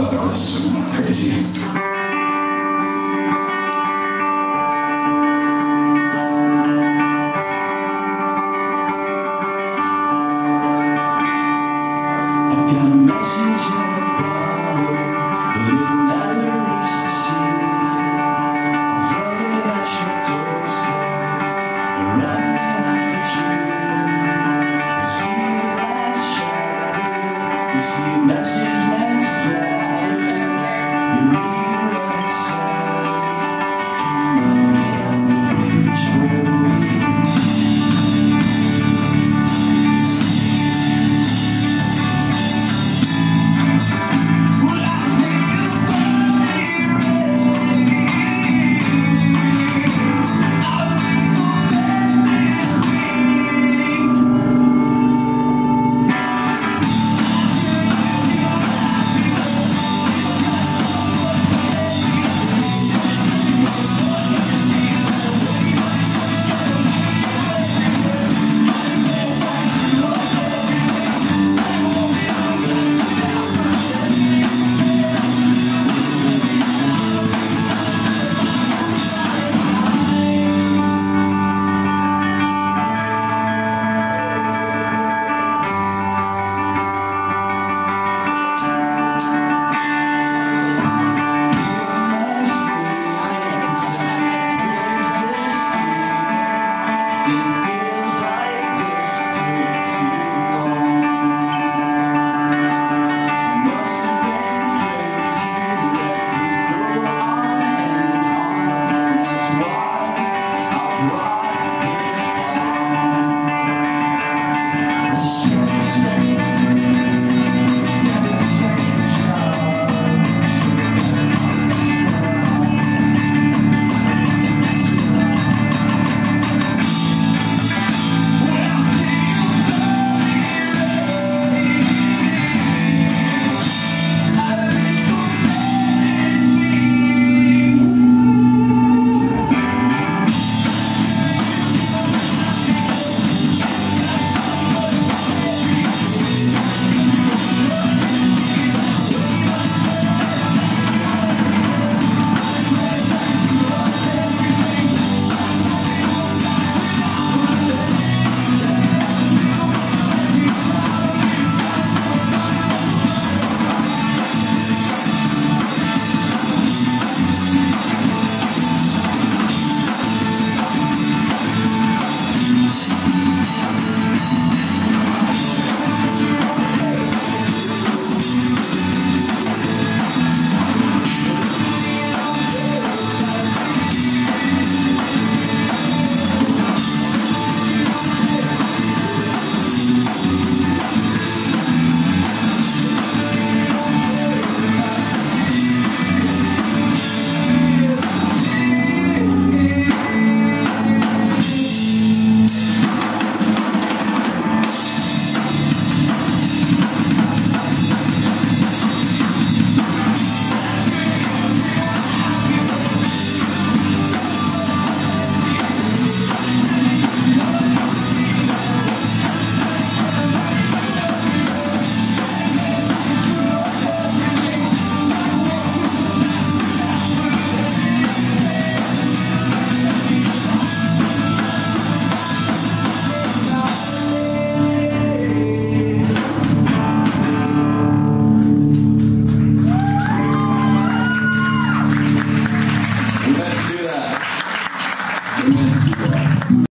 thought that was crazy.